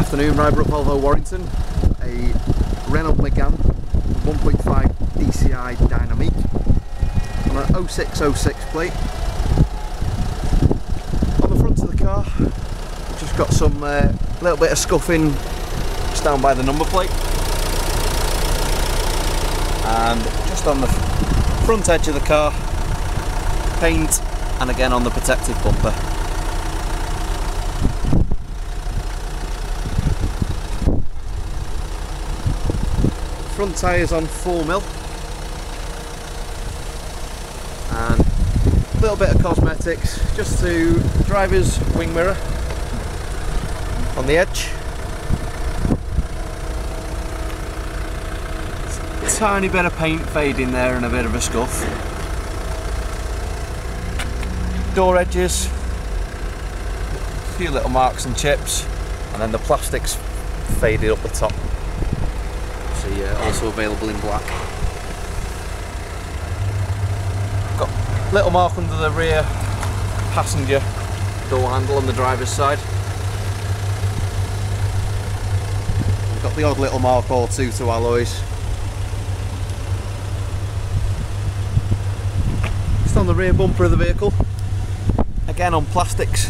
Afternoon, Rybrook Volvo Warrington, a Renault Megane 1.5 DCI Dynamique on an 0606 plate. On the front of the car, just got some uh, little bit of scuffing just down by the number plate. And just on the front edge of the car, paint and again on the protective bumper. Front tyres on 4 mil and a little bit of cosmetics just to driver's wing mirror on the edge. Tiny bit of paint fading there and a bit of a scuff. Door edges a few little marks and chips and then the plastics faded up the top uh, also available in black. Got a little mark under the rear passenger door handle on the driver's side. We've got the odd little mark or two to alloys. Just on the rear bumper of the vehicle. Again on plastics.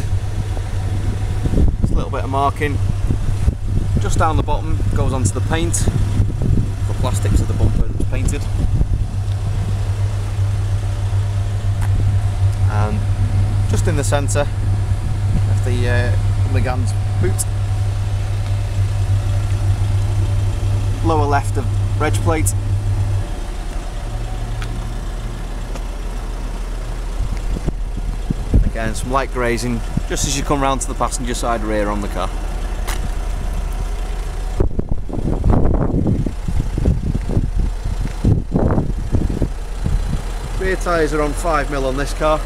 Just a little bit of marking. Just down the bottom goes onto the paint plastics of the bumper that's painted. And just in the centre of the uh, Megane's boot, lower left of reg plate. Again, some light grazing just as you come round to the passenger side rear on the car. Rear tyres are on 5mm on this car.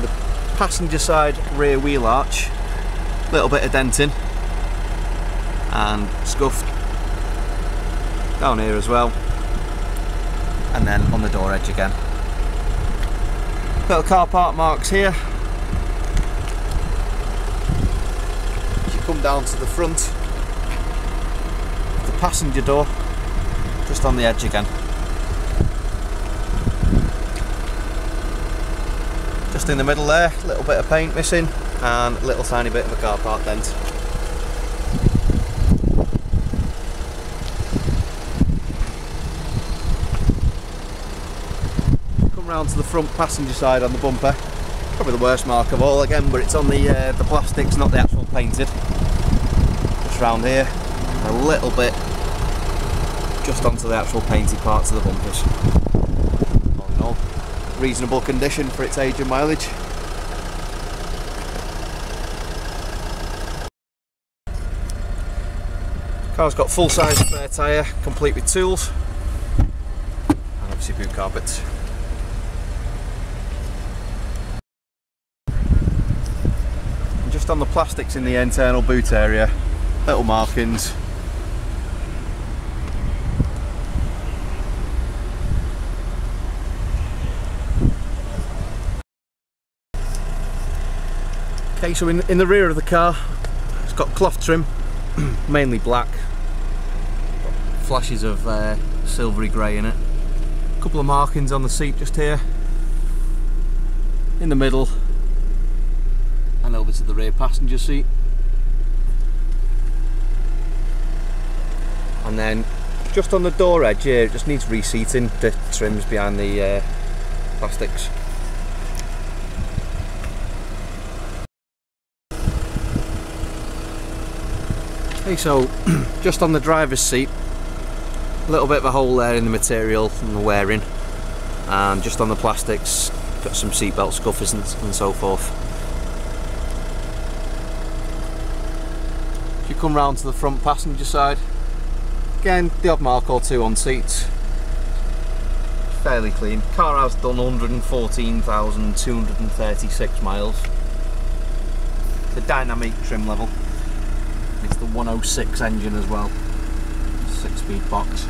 The passenger side rear wheel arch, little bit of denting and scuffed down here as well. And then on the door edge again. Little car park marks here. As you come down to the front, the passenger door, just on the edge again. In the middle there, a little bit of paint missing and a little tiny bit of a car park dent. Come round to the front passenger side on the bumper, probably the worst mark of all again, but it's on the uh, the plastics, not the actual painted. Just round here, a little bit just onto the actual painted parts of the bumpers reasonable condition for its age and mileage. Car's got full size spare tyre, complete with tools, and obviously boot carpets. And just on the plastics in the internal boot area, little markings, Okay, so in, in the rear of the car, it's got cloth trim, mainly black. Flashes of uh, silvery grey in it. A couple of markings on the seat just here. In the middle. And over to the rear passenger seat. And then just on the door edge here, it just needs reseating the trims behind the uh, plastics. Okay, so just on the driver's seat, a little bit of a hole there in the material from the wearing, and just on the plastics, got some seatbelt scuffers and, and so forth. If you come round to the front passenger side, again, the odd mark or two on seats, fairly clean. Car has done 114,236 miles. The Dynamique trim level. It's the 106 engine as well. Six speed box.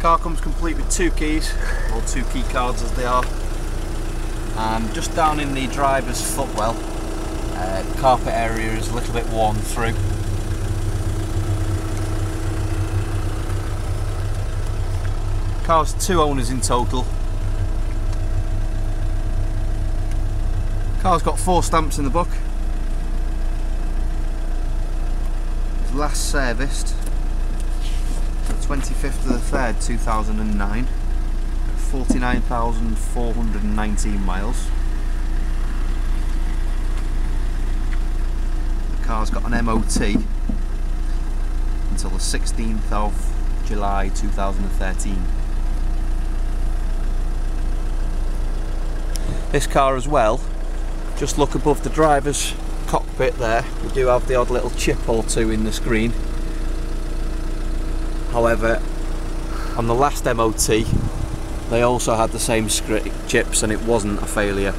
Car comes complete with two keys, or two key cards as they are. And just down in the driver's footwell, Uh, carpet area is a little bit worn through. Car's two owners in total. Car's got four stamps in the book. It's last serviced the 25th of the 3rd 2009 49,419 miles. The car's got an MOT until the 16th of July 2013. This car as well, just look above the driver's cockpit there, we do have the odd little chip or two in the screen. However, on the last MOT, they also had the same chips and it wasn't a failure.